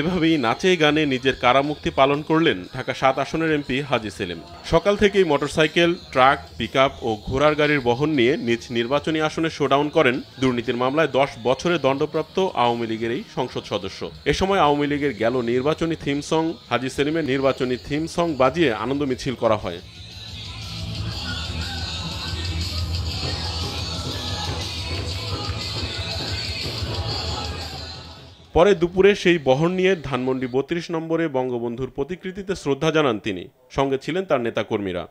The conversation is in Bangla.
এভাবেই নাচে গানে নিজের কারামুক্তি পালন করলেন ঢাকা সাত আসনের এমপি হাজি সেলিম। সকাল থেকেই মোটরসাইকেল, ট্রাক, পিকআপ ও ঘোড়ার গাড়ির বহন নিয়ে নিজ নির্বাচনী আসনে শোডাউন করেন দুর্নীতির মামলায় দশ বছরের দণ্ডপ্রাপ্ত আওয়ামী লীগের এই সংসদ সদস্য। এ সময় আওয়ামী লীগের গেল নির্বাচনী থিম সং হাজি সেলিমের নির্বাচনী থিম সং বাজিয়ে আনন্দ মিছিল করা হয়। পরে দুপুরে সেই বহন নিয়ে ধানমন্ডি বত্রিশ নম্বরে বঙ্গবন্ধুর প্রতিকৃতিতে শ্রদ্ধা জানান তিনি। সঙ্গে ছিলেন তার নেতাকর্মীরা।